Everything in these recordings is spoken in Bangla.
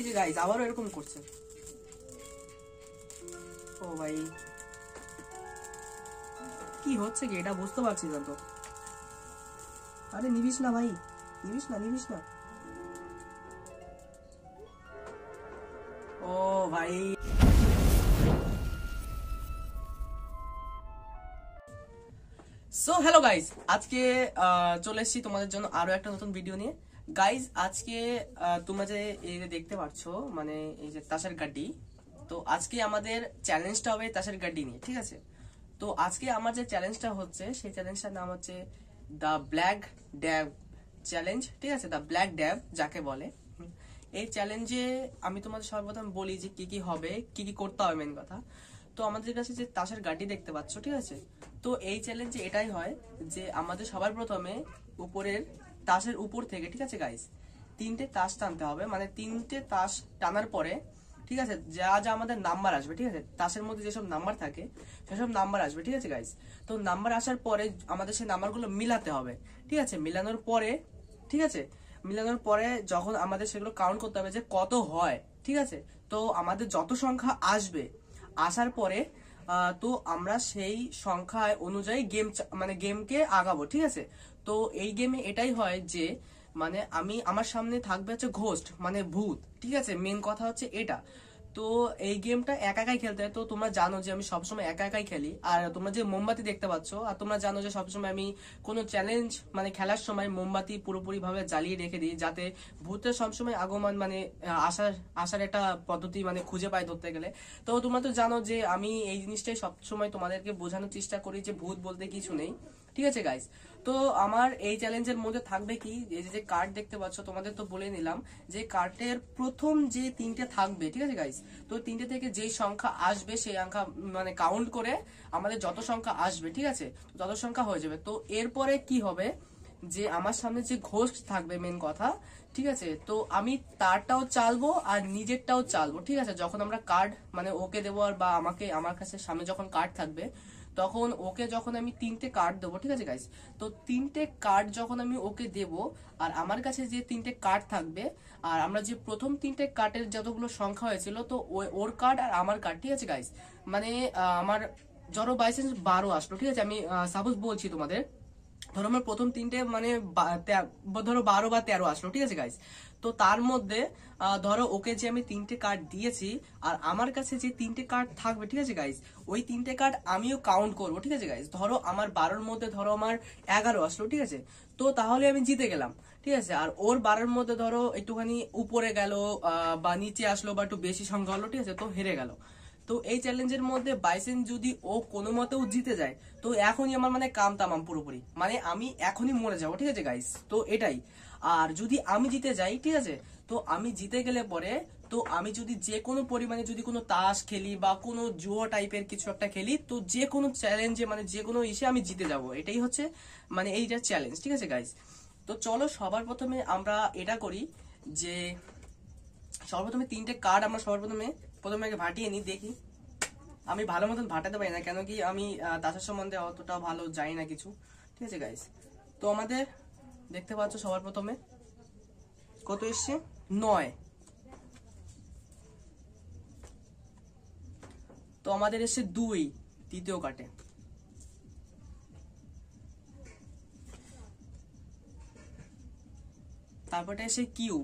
এই যে গাইজ আবারও এরকম করছে। ও ভাই। কি হচ্ছে কি? এটা বুঝতে পারছি না তো। আরে নিবিস না ভাই। নিবিস না নিবিস না। ও ভাই। সো হ্যালো গাইজ আজকে চলে এসেছি তোমাদের জন্য আরও একটা নতুন ভিডিও নিয়ে। গাইজ আজকে তোমরা যে এই যে দেখতে পাচ্ছ মানে এই যে তাসের গাড্ডি, তো আজকে আমাদের চ্যালেঞ্জটা হবে তাসের গাড্ডি নিয়ে, ঠিক আছে? তো আজকে আমার যে চ্যালেঞ্জটা হচ্ছে, সেই চ্যালেঞ্জটার নাম হচ্ছে দ্য ব্ল্যাক ড্যাব চ্যালেঞ্জ ঠিক আছে? দ্য ব্ল্যাক ড্যাব যাকে বলে। এই চ্যালেঞ্জে আমি তোমাদের সর্বপ্রথম বলি যে কি কি হবে, কি কি করতে হবে মেন কথা। তো আমাদের কাছে যে তাসের গাড়ি দেখতে পাচ্ছ, ঠিক আছে? তো এই চ্যালেঞ্জে এটাই হয় যে আমাদের সবার প্রথমে উপরের তাসের উপর থেকে, ঠিক আছে গাইস তিনটে তাস টানতে হবে মানে তিনটে তাস টানার পরে, ঠিক আছে, যা যা আমাদের নাম্বার আসবে, ঠিক আছে? তাসের মধ্যে যেসব নাম্বার থাকে, সেসব নাম্বার আসবে, ঠিক আছে গাইস তো নাম্বার আসার পরে আমাদের সেই নাম্বারগুলো মিলাতে হবে, ঠিক আছে? মিলানোর পরে, ঠিক আছে? মিলানোর পরে যখন আমাদের সেগুলো কাউন্ট করতে হবে যে কত হয়, ঠিক আছে? তো আমাদের যত সংখ্যা আসবে, আসার পরে তো আমরা সেই সংখ্যায় অনুযায়ী গেম মানে গেমকে আগাবো, ঠিক আছে? তো এই গেমে এটাই হয় যে মানে আমি, আমার সামনে থাকবে হচ্ছে ঘোস্ট মানে ভূত, ঠিক আছে? মেন কথা হচ্ছে এটা। তো এই গেমটা একা একাই খেলতে হয়। তো তোমরা জানো যে আমি সবসময় একা একাই খেলি। আর তোমরা যে মোমবাতি দেখতে পাচ্ছ, আর তোমরা জানো যে সবসময় আমি কোনো চ্যালেঞ্জ মানে খেলার সময় মোমবাতি পুরোপুরি ভাবে জ্বালিয়ে রেখে দিই, যাতে ভূতের সবসময় আগমন মানে আসার আসার একটা পদ্ধতি মানে খুঁজে পায় ধরতে গেলে। তো তোমরা তো জানো যে আমি এই জিনিসটাই সবসময় তোমাদেরকে বোঝানোর চেষ্টা করি যে ভূত বলতে কিছু নেই। ঠিক আছে গাইস তো আমার এই চ্যালেঞ্জের মধ্যে থাকবে কি? এই যে কার্ড দেখতে পাচ্ছ, তোমাদের তো বলে নিলাম যে কার্ডের প্রথম যে তিনটে থাকবে, ঠিক আছে গাইস তো তিনটে থেকে যেই সংখ্যা আসবে, সেই সংখ্যা মানে কাউন্ট করে আমাদের যত সংখ্যা আসবে, ঠিক আছে? তো তত সংখ্যা হয়ে যাবে। তো এরপরে কি হবে? যে আমার সামনে যে ঘোষ থাকবে মেন কথা, ঠিক আছে? তো আমি তারটাও চালবো আর নিজেরটাও চালবো, ঠিক আছে? যখন আমরা কার্ড মানে ওকে দেবো আর বা আমাকে, আমার কাছে সামনে যখন কার্ড থাকবে তখন ওকে যখন আমি তিনটে কার্ড দেবো, ঠিক আছে গাইস তো তিনটে কার্ড যখন আমি ওকে দেব, আর আমার কাছে যে তিনটে কার্ড থাকবে, আর আমরা যে প্রথম তিনটে কার্ডের যতগুলো সংখ্যা হয়েছিল, তো ওর কার্ড আর আমার কার্ড ঠিক আছে গাইস মানে আমার জরো বাইসেন্স বারো আসলো, ঠিক আছে? আমি সাপোজ বলছি তোমাদের। ধরো আমার প্রথম তিনটে মানে ধরো বারো বা তেরো আসলো, ঠিক আছে গাইস তো তার মধ্যে ধরো ওকে যে আমি তিনটে কার্ড দিয়েছি, আর আমার কাছে যে তিনটে কার্ড থাকবে, ঠিক আছে গাইস ওই তিনটে কার্ড আমিও কাউন্ট করব, ঠিক আছে গাইস ধরো আমার বারোর মধ্যে ধরো আমার এগারো আসলো, ঠিক আছে? তো তাহলে আমি জিতে গেলাম, ঠিক আছে? আর ওর বারোর মধ্যে ধরো একটুখানি উপরে গেল বা নিচে আসলো বা একটু বেশি সংখ্যা হলো, ঠিক আছে? তো হেরে গেল। তো এই চ্যালেঞ্জের মধ্যে বাইসেন যদি ও কোনো মতেও জিতে যায়, তো এখনই আমার মানে কাম তামাম পুরোপুরি। মানে আমি এখনই মরে যাব, ঠিক আছে গাইস তো এটাই। আর যদি আমি জিতে যাই, ঠিক আছে? তো আমি জিতে গেলে পরে, তো আমি যদি যে কোনো পরিমাণে যদি কোনো তাস খেলি বা কোনো জুয়ো টাইপের কিছু একটা খেলি, তো যে কোনো চ্যালেঞ্জে মানে যে কোনো ইসে আমি জিতে যাব। এটাই হচ্ছে মানে এইটা চ্যালেঞ্জ ঠিক আছে গাইস তো চলো সবার প্রথমে আমরা এটা করি যে সর্বপ্রথমে তিনটে কার্ড আমরা সর্বপ্রথমে প্রথমে আগে ভাটিয়ে নিই দেখি। আমি ভালো মতন ভাটাতে পারি না, কেন কি আমি তাসের সম্বন্ধে অতটা ভালো জানি না কিছু। ঠিক আছে গাইস তো আমাদের দেখতে পাচ্ছ সবার প্রথমে। কত এসছে? নয়। তো আমাদের এসছে দুই, তৃতীয় কাটে। তারপরটা এসে কিউ।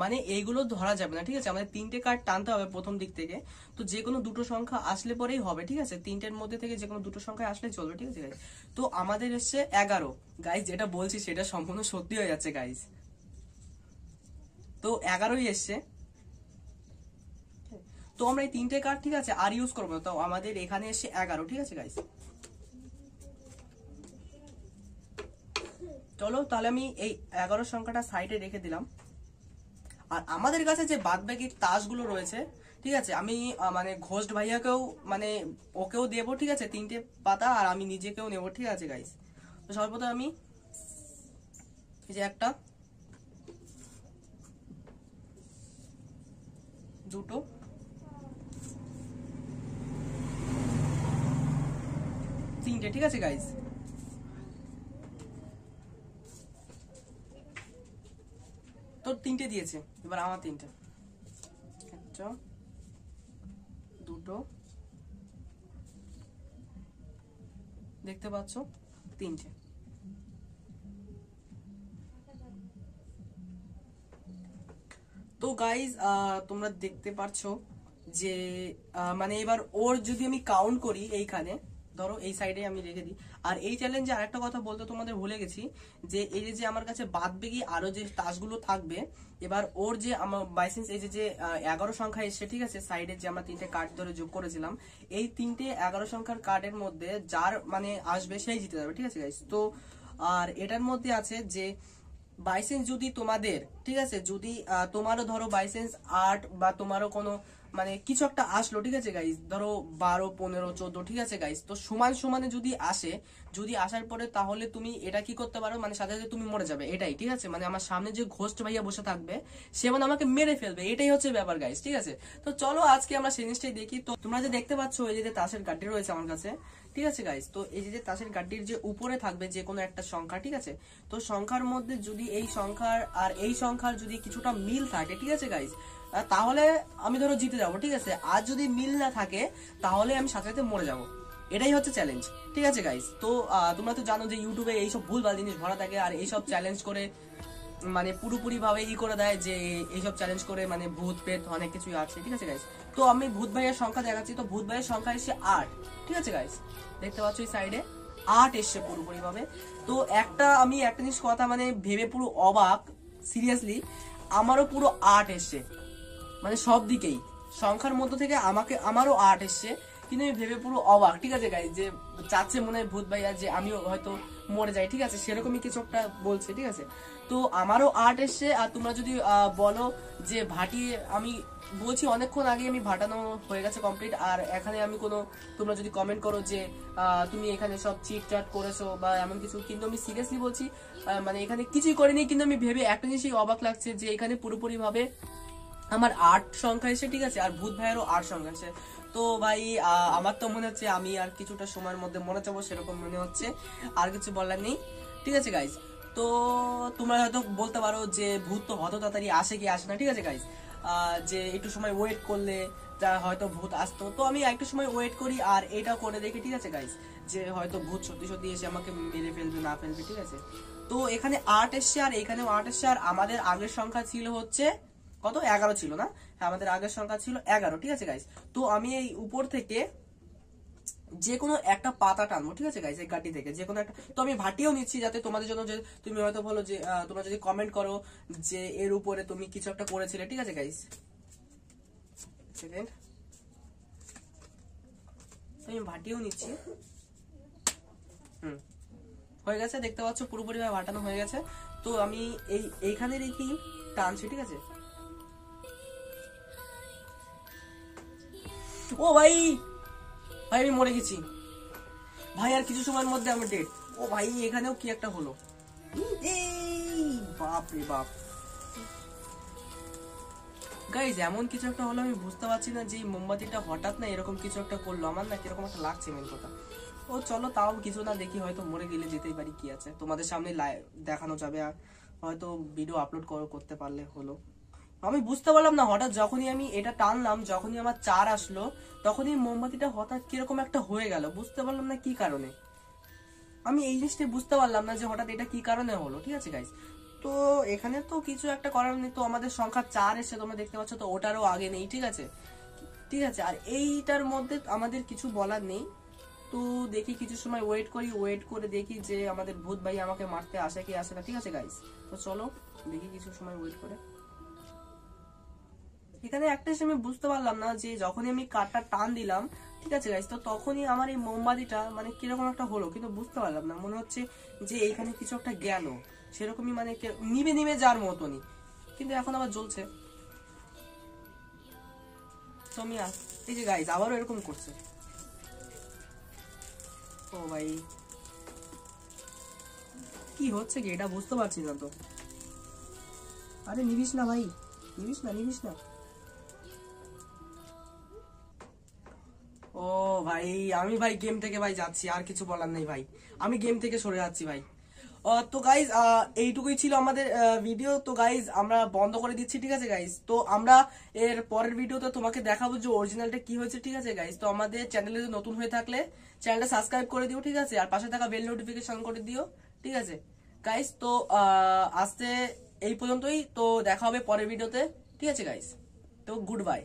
মানে এইগুলো ধরা যাবে না, ঠিক আছে? আমাদের তিনটে কার্ড টানতে হবে প্রথম দিক থেকে। তো যে কোনো দুটো সংখ্যা আসলে পরেই হবে, ঠিক আছে? তিনটের মধ্যে থেকে যে কোনো দুটো সংখ্যা আসলে চলবে, ঠিক আছে? তো আমাদের এসছে এগারো। গাইজ যেটা বলছি সেটা সম্পূর্ণ সত্যি হয়ে যাচ্ছে গাইজ তো এগারোই এসছে। তো আমরা এই তিনটে কার্ড ঠিক আছে, আর ইউজ করব। তো আমাদের এখানে এসছে এগারো, ঠিক আছে গাইজ চলো, তাহলে আমি এই এগারো সংখ্যাটা সাইডে রেখে দিলাম। আর আমাদের কাছে যে বাদ বাকি তাসগুলো রয়েছে, ঠিক আছে, আমি মানে ঘোষ ভাইয়াকেও মানে ওকেও দেবো, ঠিক আছে, তিনটে পাতা, আর আমি নিজেকেও নেব, ঠিক আছে গাইস তো সর্বপ্রথম আমি এই যে একটা, দুটো, তিনটে, ঠিক আছে গাইস তিনটে দিয়েছে। এবার আমার তিনটে। একটা, দুটো, দেখতে পাচ্ছ, তিনটে। তো গাইজ তোমরা দেখতে পারছ যে মানে এবার ওর যদি আমি কাউন্ট করি এইখানে ধরো এই সাইডে আমি রেখে দিই। আর এই চ্যালেঞ্জে আরেকটা কথা বলতে তোমাদের ভুলে গেছি, যে এই যে আমার কাছে বাদ বেগি আরও যে টাস্কগুলো থাকবে, এবার ওর যে আমার বাইসেন্স এই যে এগারো সংখ্যা এসছে, ঠিক আছে সাইডে যে আমরা তিনটে কার্ড ধরে যোগ করেছিলাম, এই তিনটে এগারো সংখ্যার কার্ডের মধ্যে যার মানে আসবে সেই জিতে যাবে, ঠিক আছে তো, আর এটার মধ্যে আছে যে বাইসেন্স যদি তোমাদের, ঠিক আছে, যদি তোমারও ধরো বাইসেন্স আট বা তোমারও কোনো মানে কিছু একটা আসলো, ঠিক আছে গাইস ধরো বারো, পনেরো, চোদ্দ, ঠিক আছে গাইস তো সমান সমানে যদি আসে, যদি আসার পরে তাহলে তুমি এটা কি করতে পারো? মানে সাথে সাথে তুমি মরে যাবে, এটাই, ঠিক আছে? মানে আমার সামনে যে ঘোষ্ট ভাইয়া বসে থাকবে, সে মানে আমাকে মেরে ফেলবে, এটাই হচ্ছে ব্যাপার গাইস ঠিক আছে? তো চলো আজকে আমরা সেই জিনিসটাই দেখি। তো তোমরা যে দেখতে পাচ্ছ, এই যে তাসের গাড্ডি রয়েছে আমার কাছে, ঠিক আছে গাইস তো এই যে তাসের গাড্ডির যে উপরে থাকবে যে কোনো একটা সংখ্যা, ঠিক আছে? তো সংখ্যার মধ্যে যদি এই সংখ্যার আর এই সংখ্যার যদি কিছুটা মিল থাকে, ঠিক আছে গাইস তাহলে আমি ধরো জিতে যাব, ঠিক আছে? আর যদি মিল না থাকে, তাহলে আমি সাথে সাথে মরে যাব। এটাই হচ্ছে চ্যালেঞ্জ ঠিক আছে গাইস তো তোমরা তো জানো যে ইউটিউবে এইসব ভুলভাল জিনিস ভরা থাকে আর এইসব চ্যালেঞ্জ করে মানে পুরোপুরি ভাবে ই করে দেয় যে এইসব চ্যালেঞ্জ করে মানে ভূত পেত অনেক কিছুই আছে, ঠিক আছে গাইস তো আমি ভূত ভাইয়ের সংখ্যা দেখাচ্ছি, তো ভূত ভাইয়ের সংখ্যা এসে আট, ঠিক আছে গাইস দেখতে পাচ্ছ এই সাইডে আট এসছে পুরোপুরি ভাবে তো একটা আমি একটা জিনিস কথা মানে ভেবে পুরো অবাক সিরিয়াসলি আমারও পুরো আট এসছে। মানে সব দিকেই। সংখ্যার মধ্য থেকে আমাকে, আমারও আট এসছে, কিন্তু আমি ভেবে পুরো অবাক। ঠিক আছে গাই যে চাচ্ছে মনে হয় ভূত ভাইয়া যে আমিও হয়তো মরে যাই। ঠিক আছে, সেরকমই কিছু একটা বলছে, ঠিক আছে? তো আমারও আর্ট এসছে, আর তোমরা যদি বলো যে ভাটিয়ে আমি বলছি অনেকক্ষণ আগে আমি ভাটানো হয়ে গেছে কমপ্লিট আর এখানে আমি কোনো, তোমরা যদি কমেন্ট করো যে তুমি এখানে সব চিট চাট করেছ বা এমন কিছু, কিন্তু আমি সিরিয়াসলি বলছি মানে এখানে কিছুই করিনি, কিন্তু আমি ভেবে একটা জিনিসই অবাক লাগছে যে এখানে পুরোপুরি ভাবে আমার আট সংখ্যা এসে, ঠিক আছে? আর ভূত ভাইয়েরও আট সংখ্যা এসে। তো ভাই আমার তো মনে হচ্ছে আমি আর কিছুটা সময়ের মধ্যে মনে যাব, সেরকম মনে হচ্ছে। আর কিছু বলার নেই। ঠিক আছে গাইজ তো তোমরা হয়তো বলতে পারো যে ভূত তো হত তাড়াতাড়ি আসে কি আসে না, ঠিক আছে গাইজ যে একটু সময় ওয়েট করলে যা হয়তো ভূত আসতো। তো আমি একটু সময় ওয়েট করি আর এটা করে দেখি, ঠিক আছে গাইজ যে হয়তো ভূত সত্যি সত্যি এসে আমাকে মেরে ফেলবে, না ফেলবে, ঠিক আছে? তো এখানে আট এসছে আর এখানেও আট এসছে। আর আমাদের আগের সংখ্যা ছিল হচ্ছে কত? এগারো ছিল না? হ্যাঁ আমাদের আগের সংখ্যা ছিল এগারো, ঠিক আছে গাইস তো আমি এই উপর থেকে যে কোনো একটা পাতা টানবো, ঠিক আছে গাইস এই গাড়ি থেকে? যে কোনো একটা তো আমি ভাটিয়েও নিচ্ছি যাতে তোমাদের জন্য যে তুমি হয়তো বলো যে তোমরা যদি কমেন্ট করো যে এর উপরে তুমি কিছু একটা করেছিলে, ঠিক আছে গাইস সেকেন্ড আমি নিচ্ছি। হুম। হয়ে গেছে, দেখতে পাচ্ছ পুরোপুরি ভাবে ভাটানো হয়ে গেছে। তো আমি এই এইখানে রেখি টানছি, ঠিক আছে? ও ভাই ভাই, আমি মরে গেছি। ভাই, আর কিছু সময়ের মধ্যে আমি ডেট ও ভাই, এখানেও কি একটা হলো? বাপ রে বাপ। গাইজ এমন কিছু একটা হলো, আমি বুঝতে পারছি না যে মোমবাতিটা হঠাৎ না এরকম কিছু একটা করল। আমার না কীরকম একটা লাগছে মেন কথা। ও, চলো তাও কিছু না, দেখি হয়তো মরে গেলে যেতেই পারি, কি আছে। তোমাদের সামনে লাই- দেখানো যাবে, আর হয়তো ভিডিও আপলোড করতে পারলে হলো। আমি বুঝতে পারলাম না, হঠাৎ যখনই আমি এটা টানলাম, যখনই আমার চার আসলো, তখনই মোমবাতিটা হঠাৎ কীরকম একটা হয়ে গেল, বুঝতে পারলাম না কি কারণে। আমি এই জিনিসটা বুঝতে পারলাম না যে হঠাৎ এটা কি কারণে হলো, ঠিক আছে গাইস তো এখানে তো কিছু একটা করার নেই, তো আমাদের সংখ্যা চার এসে তোমরা দেখতে পাচ্ছ, তো ওটারও আগে নেই, ঠিক আছে? ঠিক আছে, আর এইটার মধ্যে আমাদের কিছু বলার নেই। তো দেখি কিছু সময় ওয়েট করি ওয়েট করে দেখি যে আমাদের ভূত ভাই আমাকে মারতে আসে কি আসে না, ঠিক আছে গাইস তো চলো, দেখি কিছু সময় ওয়েট করে। এখানে একটা আমি বুঝতে পারলাম না যে যখনই আমি কাঠটা টান দিলাম, ঠিক আছে গাইস তো তখনই আমার এই মোমবাতিটা মানে কীরকম একটা হলো কিন্তু বুঝতে পারলাম না। মনে হচ্ছে যে এইখানে কিছু একটা গেল। সেরকমই মানে নিবে নিবে যার মতনই। কিন্তু এখন আবার জ্বলছে। এই যে গাইস আবারও এরকম করছে। ও ভাই। কি হচ্ছে কি? এটা বুঝতে পারছি না তো। আরে নিবিস না ভাই। নিবিস না নিবিস না। ভাই আমি ভাই গেম থেকে ভাই যাচ্ছি, আর কিছু বলার নেই ভাই। আমি গেম থেকে সরে যাচ্ছি ভাই। তো গাইজ এইটুকুই ছিল আমাদের ভিডিও তো গাইজ আমরা বন্ধ করে দিচ্ছি, ঠিক আছে গাইজ তো আমরা এর পরের ভিডিওতে তোমাকে দেখাবো যে অরিজিনালটা কি হয়েছে, ঠিক আছে গাইজ তো আমাদের চ্যানেলে নতুন হয়ে থাকলে চ্যানেলটা সাবস্ক্রাইব করে দিও, ঠিক আছে? আর পাশে থাকা বেল নোটিফিকেশন করে দিও, ঠিক আছে? গাইজ তো আসতে এই পর্যন্তই। তো দেখা হবে পরের ভিডিওতে ঠিক আছে গাইজ তো গুড বাই